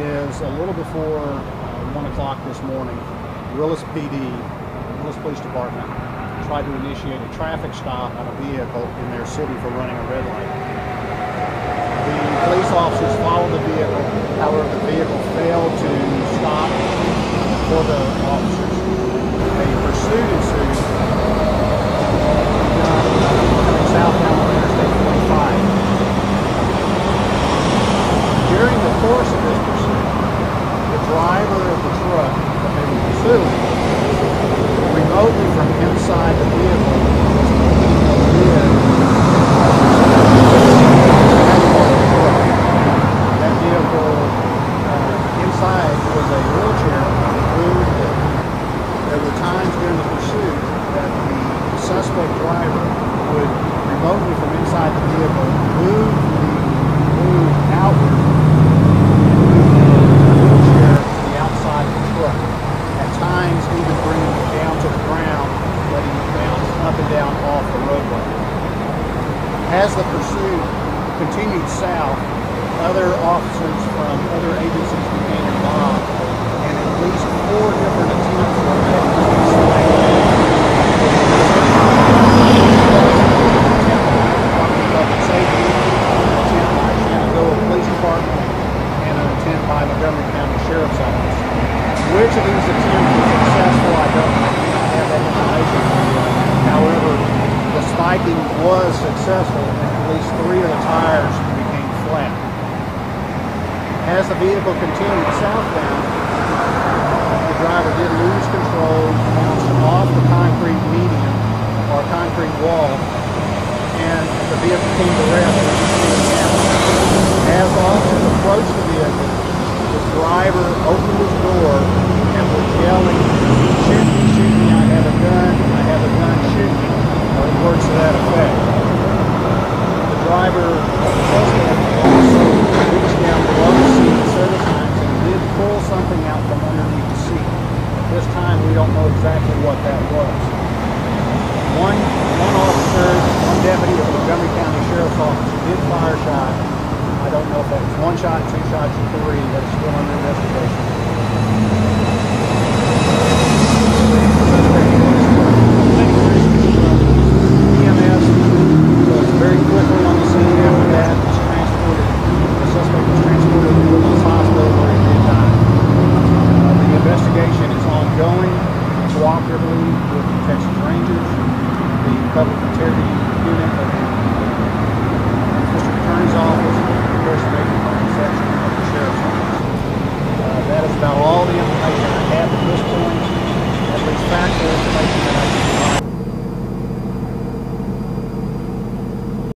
is a little before uh, 1 o'clock this morning, Willis PD, Willis Police Department, tried to initiate a traffic stop on a vehicle in their city for running a red light. The police officers as the pursuit continued south, other officers from other agencies became involved, and at least four different attempts were made to slay public safety, an attempt by Police Department, and an attempt by Montgomery County Sheriff's Office. Which of these attempts was successful Viking was successful and at least three of the tires became flat. As the vehicle continued southbound, the driver did lose control, bounced off the concrete one shot, two shots, and three that's still under investigation. EMS uh, very quickly on the scene after that. Was transported. The suspect was transported to Hospital where he did the investigation is ongoing, cooperatively with the Texas Rangers, the Public Integrity Unit back there.